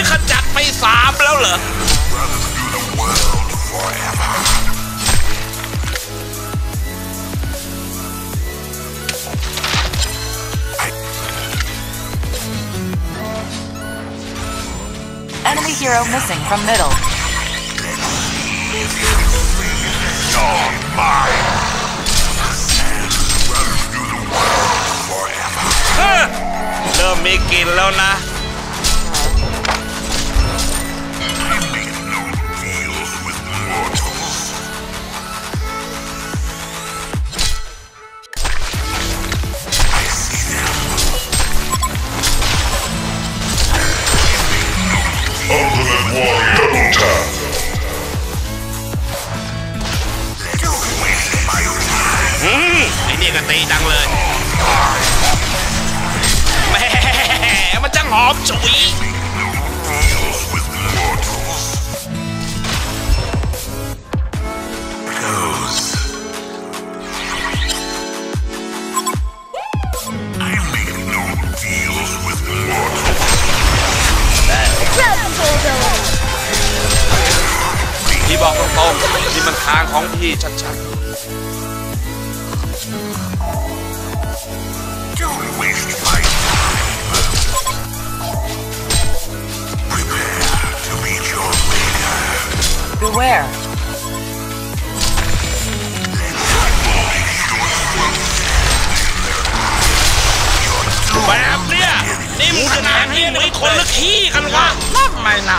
นี่ขจัดไปสามแล้วเหรอ Enemy hero missing from middle. เฮ้อเริ่มมีกลิ่นแล้วนะ ตีจังเลยแม่มันจังหอมฉุยพี่บอกตรงๆนี่มันทางของพี่ชัด Don't leader. Beware. ๆแบบเนี้ยนี่มึงขนาดนี้มีคนละขี้กันวะนั่นไม่น่า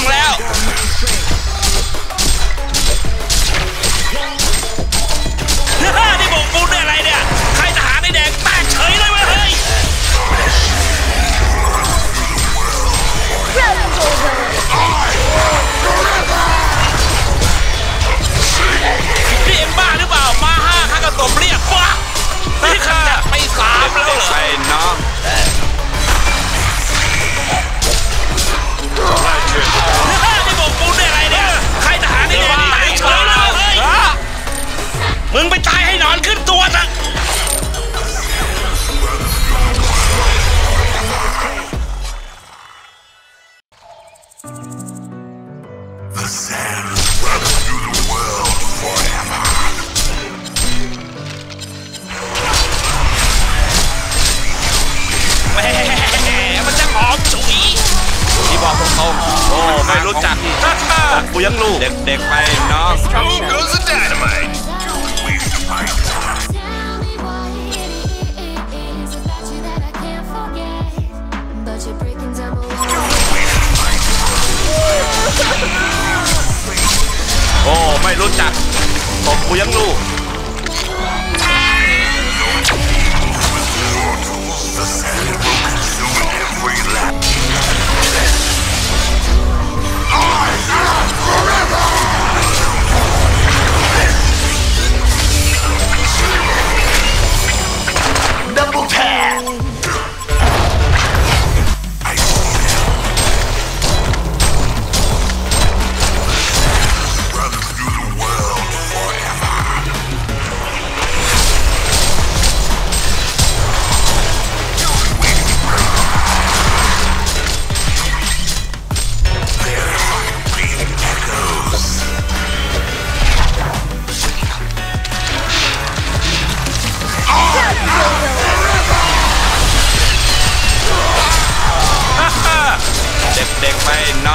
ำแล้ว The sands swept through the world forever. Mình không không Ồ, mày luôn chặt Đặt phương Đẹp đẹp mày nó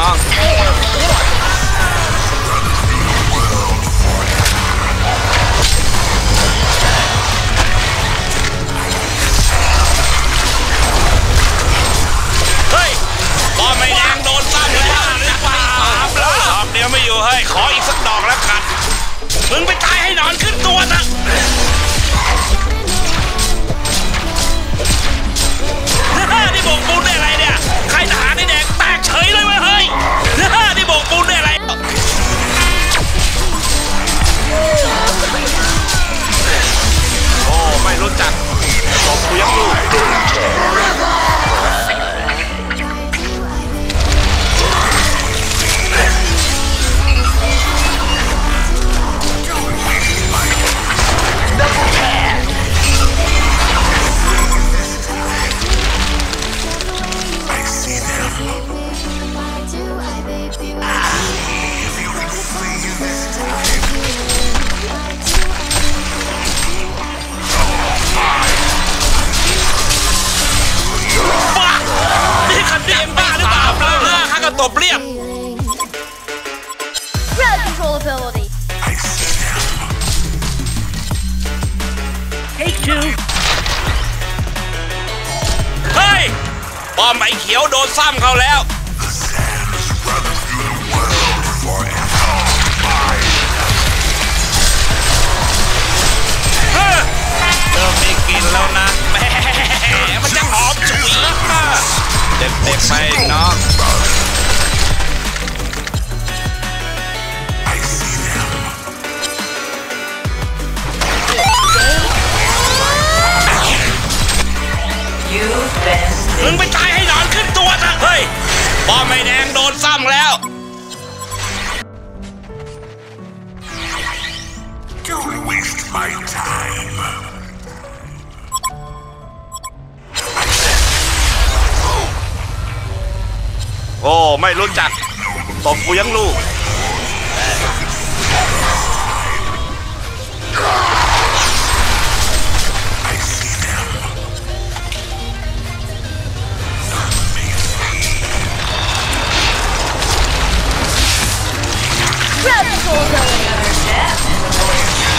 องเฮ้ยบอลไม่แดงโดนซ้ำเลยหรือเปล่าแล้วดอกเดียวไม่อยู่เฮ้ขออีกสักดอกแล้วกันมึงไปตายให้นอนขึ้นตัวนะนี่โบกปูนได้ไรเนี่ย นี่โบกปูนได้อะไรโอ้ไม่รู้จักตบกูยังลูก บอมไอ้เขียวโดนซ้ำเขาแล้ว เริ่มมีกลิ่นแล้วนะแหมมันจะหอมฉุยเด็มๆไปน้อง บอมไม่แดงโดนซ้ำแล้ว Don't waste my time. โอ้ ไม่รู้จักตบกูยังลูก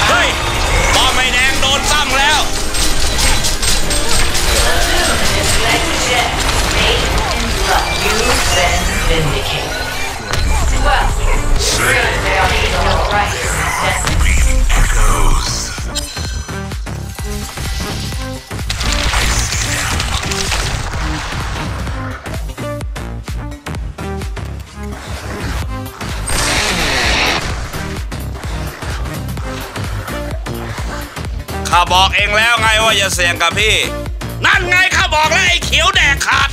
เฮ้ยบอมไม่แดงโดนซ้ำแล้ว You've been vindicated. Well, really, they are eating your rights. Beating echoes. แล้วไงว่าอย่าเสี่ยงกับพี่ นั่นไงข้าบอกแล้วไอ้เขียวแดกขาด